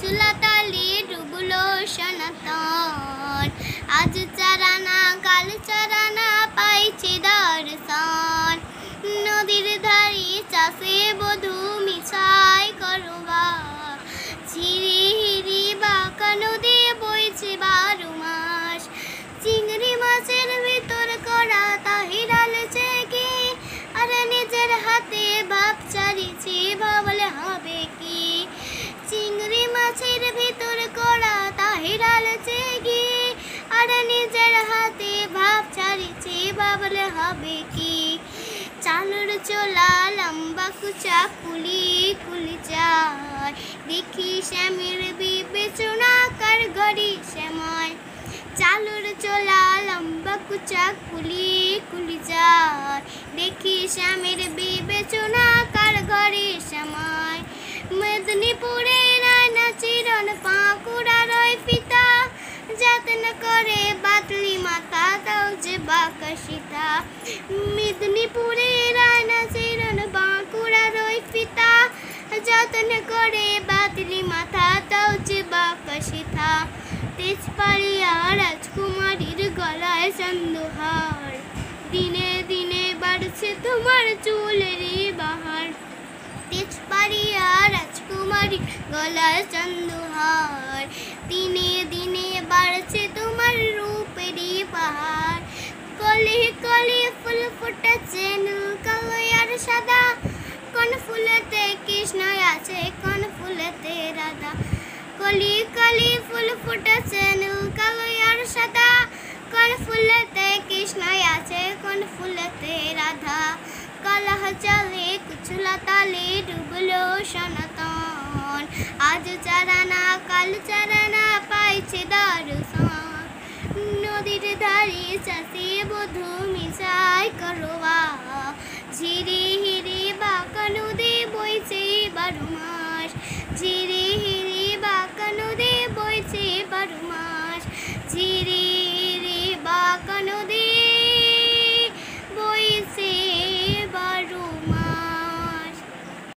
কুচলা তালে ডুবলো সনাতন। আজ চারানা কাল চারানা চারিছি হবে কি? চালুর চোলা লম্বা কুচা কুলি কুলি যায় দেখি শ্যামের বিবেচনা কার গড়ি শ্যাময়। চালুর চোলা লম্বা কুচা কুলি কুলি যায় দেখি শ্যামের বিবেচনা কার ঘরে সময় মেদিনীপুরে যত্ন করে বাতলি মাথা তাও যে বাকশিতা তেজপাড়িয়া রাজকুমারীর গলায় সন্দুহার দিনে দিনে বাড়ছে তোমার চুলেরই বাহার। তেজপাড়িয়া রাজকুমারী গলায় চন্দুহার দিনে দিনে বাড়ছে তোমার রূপেরই পাহাড়। কলি কলি ফুল ফুটেছে কলি কলি ফুল ফুটেছে নীল কালো আর সাদা। কোন ফুলেতে কৃষ্ণ আছে, কোন ফুলেতে রাধা। কলহ চলে কুচলা তালে ডুবলো সনাতন। আজ চারানা, কাল চারানা পাইছে দর্শন। নদীর ধারে চাষে বধু মিশাই করবা ঝিরি হিরি বাঁকা নদী বইছে বারো মাস Ciri.